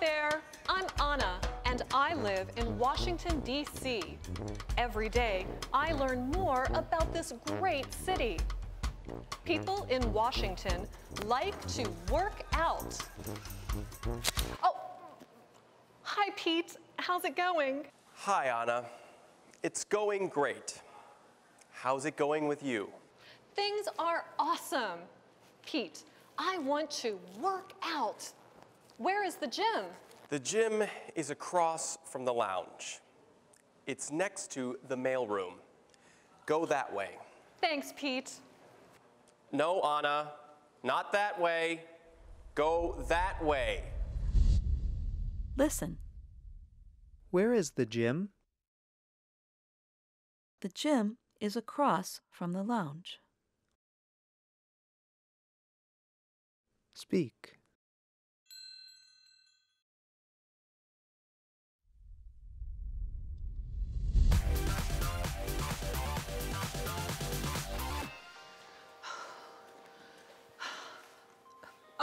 there, I'm Anna, and I live in Washington, D.C. Every day, I learn more about this great city. People in Washington like to work out. Oh, hi, Pete. How's it going? Hi, Anna. It's going great. How's it going with you? Things are awesome. Pete, I want to work out. Where is the gym? The gym is across from the lounge. It's next to the mailroom. Go that way. Thanks, Pete. No, Anna, not that way. Go that way. Listen. Where is the gym? The gym is across from the lounge. Speak.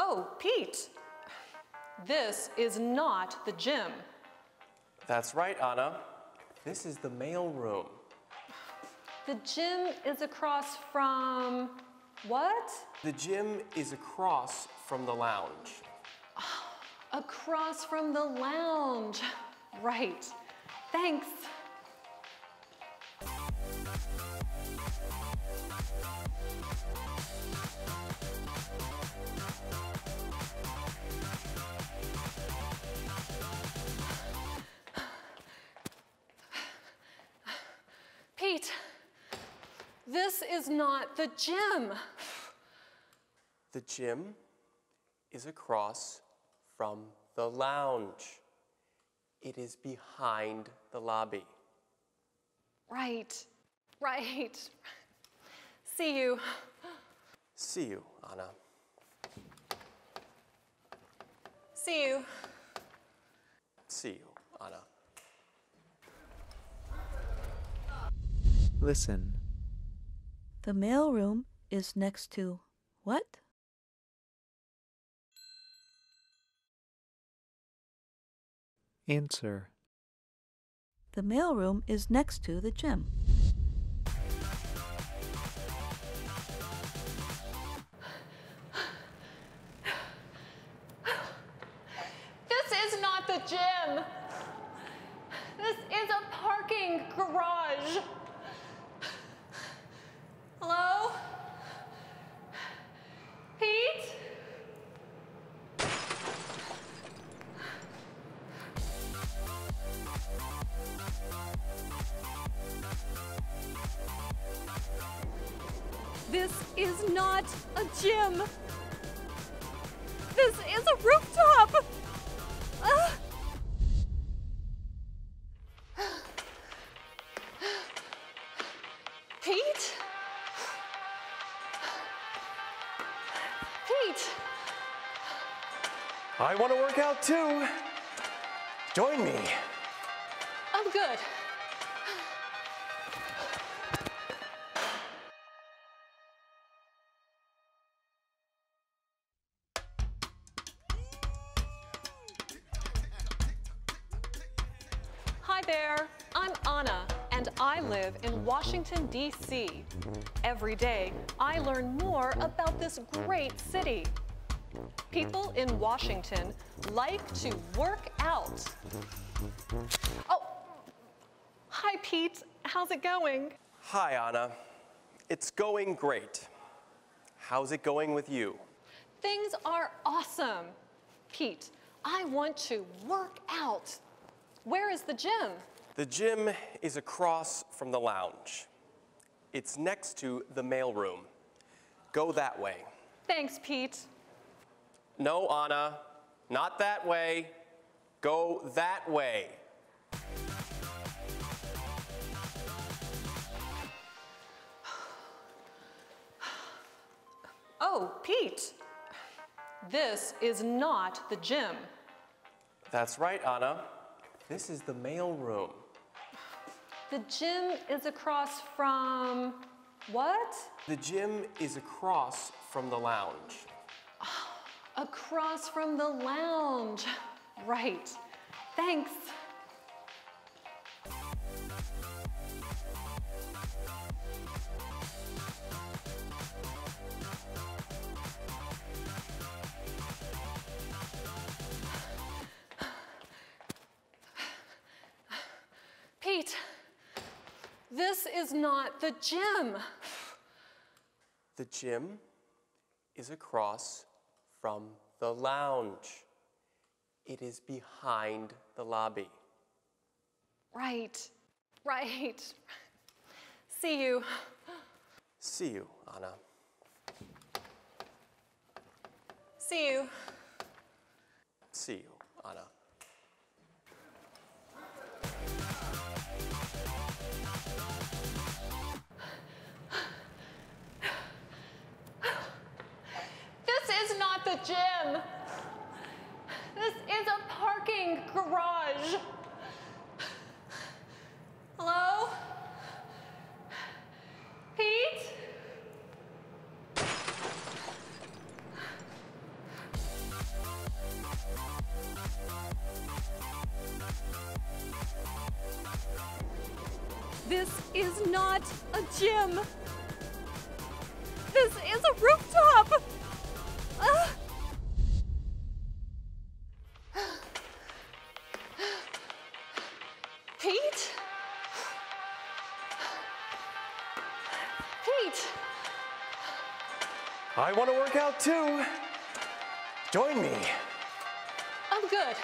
Oh, Pete. This is not the gym. That's right, Anna. This is the mail room. The gym is across from what? The gym is across from the lounge. Oh, across from the lounge. Right. Thanks. This is not the gym. The gym is across from the lounge. It is behind the lobby. Right, right. See you. See you, Anna. See you. See you, Anna. Listen. The mailroom is next to what? Answer. The mailroom is next to the gym. This is not the gym. This is not a gym. This is a rooftop. Ah. Pete? Pete? I want to work out too. Join me. I'm good. Hi there, I'm Anna, and I live in Washington, D.C. Every day, I learn more about this great city. People in Washington like to work out. Oh, hi, Pete. How's it going? Hi, Anna. It's going great. How's it going with you? Things are awesome. Pete, I want to work out. Where is the gym? The gym is across from the lounge. It's next to the mailroom. Go that way. Thanks, Pete. No, Anna, not that way. Go that way. Oh, Pete. This is not the gym. That's right, Anna. This is the mail room. The gym is across from what? The gym is across from the lounge. Across from the lounge. Right. Thanks. This is not the gym. The gym is across from the lounge. It is behind the lobby. Right, right. See you. See you, Anna. See you. See you, Anna. This is not a gym. This is a rooftop. Pete? Pete? I want to work out too. Join me. I'm good.